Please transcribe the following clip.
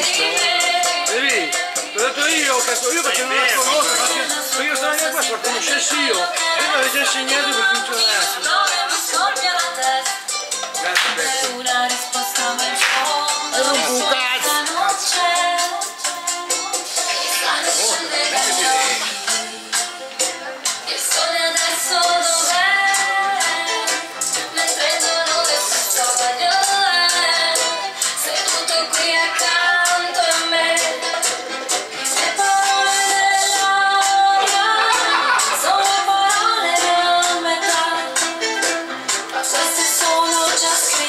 Vedi? L'ho detto io, cazzo, io perché non la conosco, perché, io sono anche qua, se lo conoscessi io, io mi avete insegnato per funzionasse. Queste sono già scritte